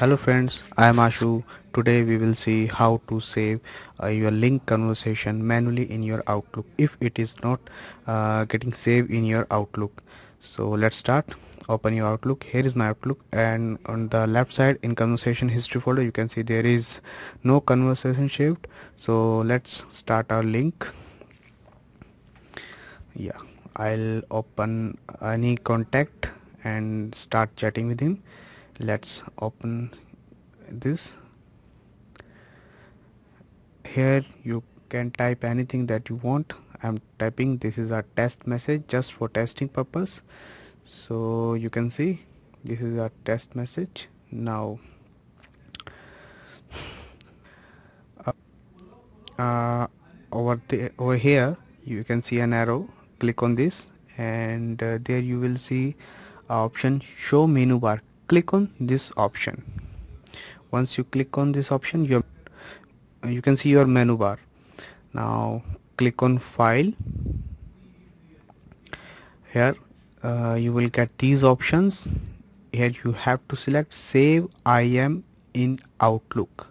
hello friends i am ashu. Today we will see how to save uh, your Lync conversation manually in your outlook if it is not uh, getting saved in your outlook. So let's start. Open your outlook. Here is my outlook and on the left side in conversation history folder you can see there is no conversation saved. So let's start our Lync. Yeah I'll open any contact and start chatting with him let's open this. Here you can type anything that you want. I'm typing this is a test message just for testing purpose. So you can see this is a test message. Now uh, uh, over the over here you can see an arrow. Click on this and uh, there you will see option show menu bar click on this option. Once you click on this option you you can see your menu bar. Now click on file. Here uh, you will get these options. Here you have to select save IM in Outlook.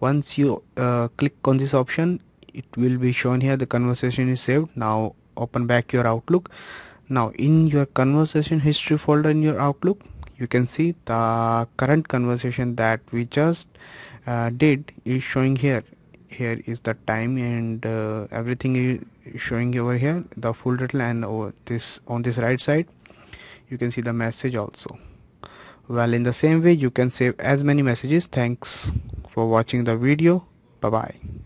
Once you uh, click on this option it will be shown here the conversation is saved. Now open back your Outlook. Now in your conversation history folder in your Outlook you can see the current conversation that we just uh, did is showing here. Here is the time and uh, everything is showing over here the full title and over this on this right side. You can see the message also. Well in the same way you can save as many messages. Thanks for watching the video. Bye bye